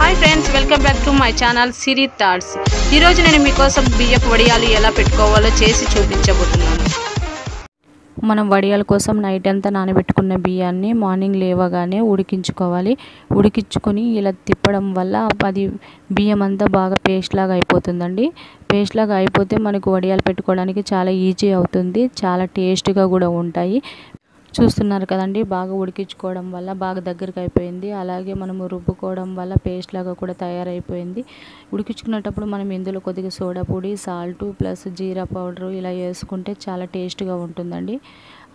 Hi friends welcome back to my channel Siri thoughts ఈరోజు నేను మీకోసం బియ్యపు వడియాలు ఎలా పెట్టుకోవాలో చేసి చూపించబోతున్నాను. మనం వడియాల కోసం నైట్ అంతా నానబెట్టుకున్న బియ్యాన్ని మార్నింగ్ లేవగానే ఉడికించుకోవాలి. ఉడికించుకొని ఇలా తిప్పడం వల్ల అది బియ్యం అంతా బాగా పేస్ట్ లాగా అయిపోతుందండి. పేస్ట్ లాగా అయిపోతే మనకు వడియాలు పెట్టుకోవడానికి చాలా ఈజీ అవుతుంది. చాలా టేస్ట్గా కూడా ఉంటాయి. చూస్తున్నారు కదండి. బాగా ఉడికించుకోవడం వల్ల బాగా దగ్గరికి అయిపోయింది. అలాగే మనము రుబ్బుకోవడం వల్ల పేస్ట్ లాగా కూడా తయారైపోయింది. ఉడికించుకునేటప్పుడు మనం ఇందులో కొద్దిగా సోడా పొడి సాల్ట్ ప్లస్ జీరా పౌడరు ఇలా వేసుకుంటే చాలా టేస్ట్గా ఉంటుందండి.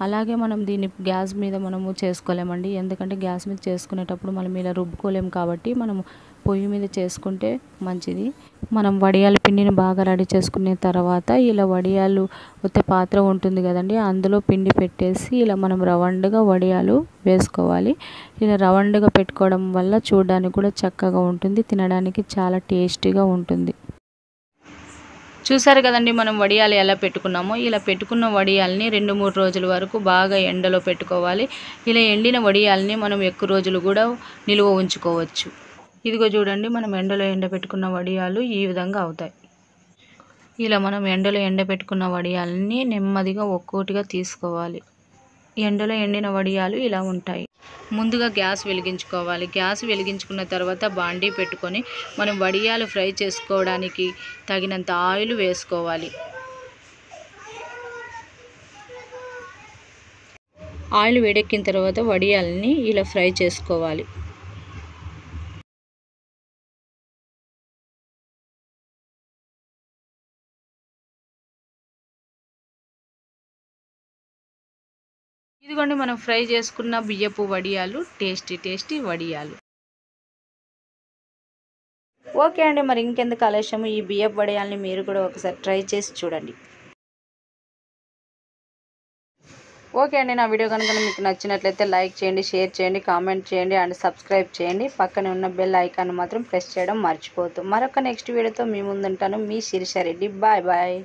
అలాగే మనం దీన్ని గ్యాస్ మీద మనము చేసుకోలేమండి. ఎందుకంటే గ్యాస్ మీద చేసుకునేటప్పుడు మనం ఇలా రుబ్బుకోలేము కాబట్టి మనం పొయ్యి మీద చేసుకుంటే మంచిది. మనం వడియాల పిండిని బాగా రెడీ చేసుకునే తర్వాత ఇలా వడియాలు వచ్చే పాత్ర ఉంటుంది కదండి అందులో పిండి పెట్టేసి ఇలా మనం రవండుగా వడియాలు వేసుకోవాలి. ఇలా రవండుగా పెట్టుకోవడం వల్ల చూడడానికి కూడా చక్కగా ఉంటుంది తినడానికి చాలా టేస్టీగా ఉంటుంది. చూసారు కదండి మనం వడియాలు ఎలా పెట్టుకున్నామో. ఇలా పెట్టుకున్న వడియాల్ని రెండు మూడు రోజుల వరకు బాగా ఎండలో పెట్టుకోవాలి. ఇలా ఎండిన వడియాల్ని మనం ఎక్కువ రోజులు కూడా నిలువ ఉంచుకోవచ్చు. ఇదిగో చూడండి మనం ఎండలో ఎండ పెట్టుకున్న వడియాలు ఈ విధంగా అవుతాయి. ఇలా మనం ఎండలో ఎండ పెట్టుకున్న వడియాలని నెమ్మదిగా ఒక్కోటిగా తీసుకోవాలి. ఎండలో ఎండిన వడియాలు ఇలా ఉంటాయి. ముందుగా గ్యాస్ వెలిగించుకోవాలి. గ్యాస్ వెలిగించుకున్న తర్వాత బాండీ పెట్టుకొని మనం వడియాలు ఫ్రై చేసుకోవడానికి తగినంత ఆయిల్ వేసుకోవాలి. ఆయిల్ వేడెక్కిన తర్వాత వడియాలని ఇలా ఫ్రై చేసుకోవాలి. ఇదిగోండి మనం ఫ్రై చేసుకున్న బియ్యపు వడియాలు టేస్టీ టేస్టీ వడియాలు. ఓకే అండి మరి ఇంకెందుకు ఆలస్యము? ఈ బియ్యపు వడియాల్ని మీరు కూడా ఒకసారి ట్రై చేసి చూడండి. ఓకే అండి నా వీడియో కనుక మీకు నచ్చినట్లయితే లైక్ చేయండి షేర్ చేయండి కామెంట్ చేయండి అండ్ సబ్స్క్రైబ్ చేయండి. పక్కనే ఉన్న బెల్ ఐకాన్ మాత్రం ప్రెస్ చేయడం మర్చిపోవద్దు. మరొక నెక్స్ట్ వీడియోతో మీ ముందుంటాను. మీ శిరీషారెడ్డి బాయ్ బాయ్.